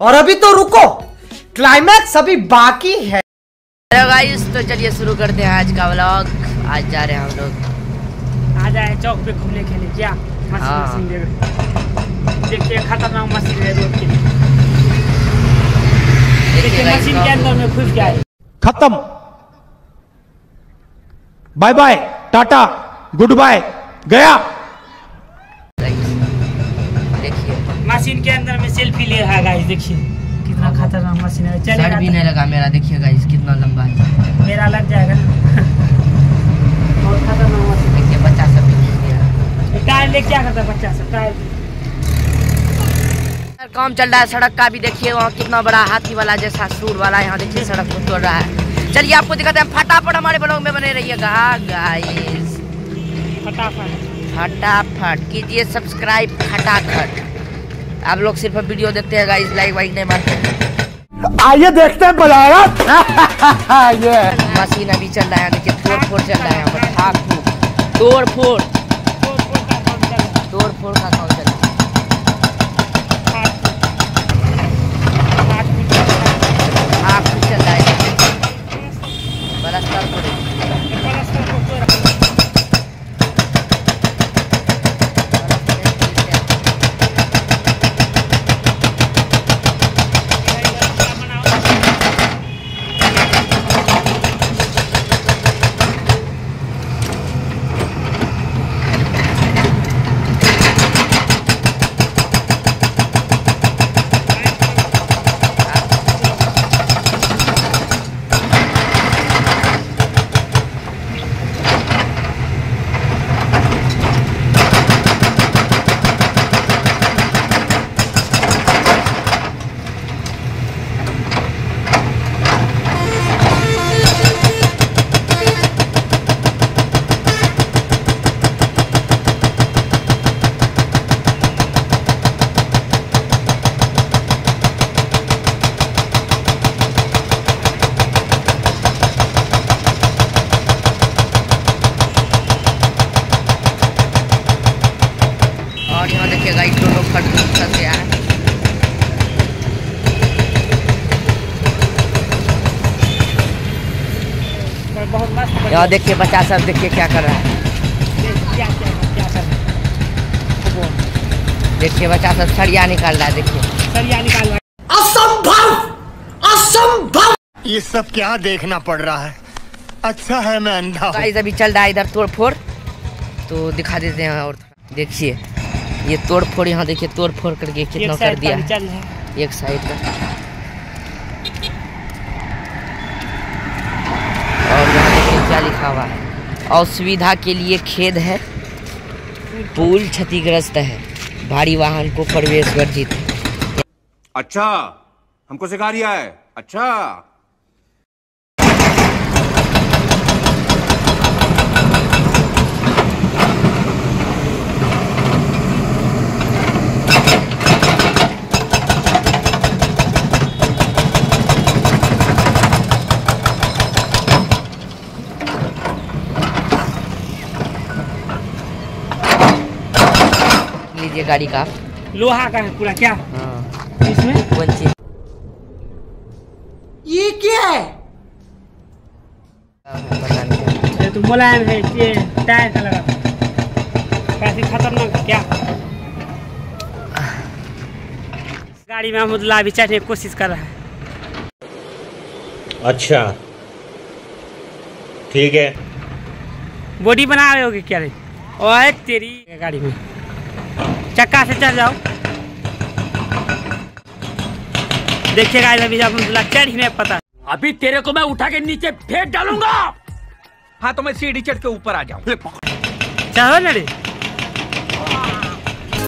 और अभी तो रुको। क्लाइमैक्स अभी बाकी है। हेलो गाइस तो चलिए शुरू करते हैं आज का व्लॉग आज जा रहे हैं हम लोग। आ जाए चौक पे घूमने के लिए क्या मशीन हाँ। मशीन देख रहे देखिए खतरनाक मशीन है रोड के। देखिए देखिए मशीन के अंदर में घुस गया खत्म। Bye bye tata goodbye गया। मशीन के अंदर में सेल्फी ले रहा है गाइस देखिए। कितना खतरनाक मशीन है। चलेगा भी तो नहीं लगा मेरा देखिए गाइस कितना लंबा है। मेरा लग जाएगा। बहुत खतरनाक मशीन देखिए बच्चा सब भी घुस गया। टायर ले क्या करता है बच्चा सब? टायर काम चल रहा है सड़क का भी देखिए वहाँ कितना बड़ा हाथी वाला जैसा सूर वाला यहाँ देखिए सड़क को तोड़ रहा है। चलिए आपको दिखाते हैं फटाफट हमारे ब्लॉग में बने रहिएगा गाइस फटाफट। फटाफट कीजिए सब्सक्राइब खटाखट आप लोग सिर्फ़ वीडियो देखते हैं गाइस लाइक वाइक नहीं मारते। आइए देखते हैं बलारा। ये। मशीन अभी चल रहा है देखिए तोड़ फोड़ चल रहा है तोड़ फोड़ तोड़ फोड़ का काम चल रहा है आठ फुट। आठ फुट का काम। ठाक ठूक चल रहा है बड़ा स्तर पर है। ये प्लास्टर को तोड़ रहा है। और यहाँ देखिए गाइस दोनों फट फंस गया है? यहाँ देखिए बच्चा सब देखिए क्या कर रहा है। क्या क्या क्या कर रहा है? देखिए बच्चा सब सरिया निकाल रहा है देखिए। सरिया निकाल रहा है। असंभव! असंभव! ये सब क्या देखना पड़ रहा है? अच्छा है मैं अंधा गाइस अभी चल रहा है इधर तोड़ फोड़ तो दिखा देते हैं और देखिए। ये तोड़ फोड़ यहाँ देखिए तोड़ फोड़ करके कितना कर दिया है। एक साइड का। और यहाँ देखिए क्या लिखा हुआ है। असुविधा के लिए खेद है। पुल क्षतिग्रस्त है। भारी वाहन को प्रवेश वर्जित है। अच्छा हमको सिखा रिया है। अच्छा। लीजिए गाड़ी का। लोहा का है पूरा क्या? हाँ। इसमें? ये क्या है? पता नहीं। ये तो मुलायम है ये टायर का लगा। काफ़ी खतरनाक क्या? गाड़ी में अभी चढ़ने की कोशिश कर रहा है। अच्छा। ठीक है। बॉडी बना रहे होगे क्या रे? ओए तेरी गाड़ी में। चक्का से चल जाओ। देखिएगा अभी महमूदुल्लाह चढ़ ही नहीं पता। अभी तेरे को मैं उठा के नीचे फेंक डालूँगा। हाँ तो मैं सीढ़ी चढ़ के ऊपर आ जाऊँ चलो ना रे।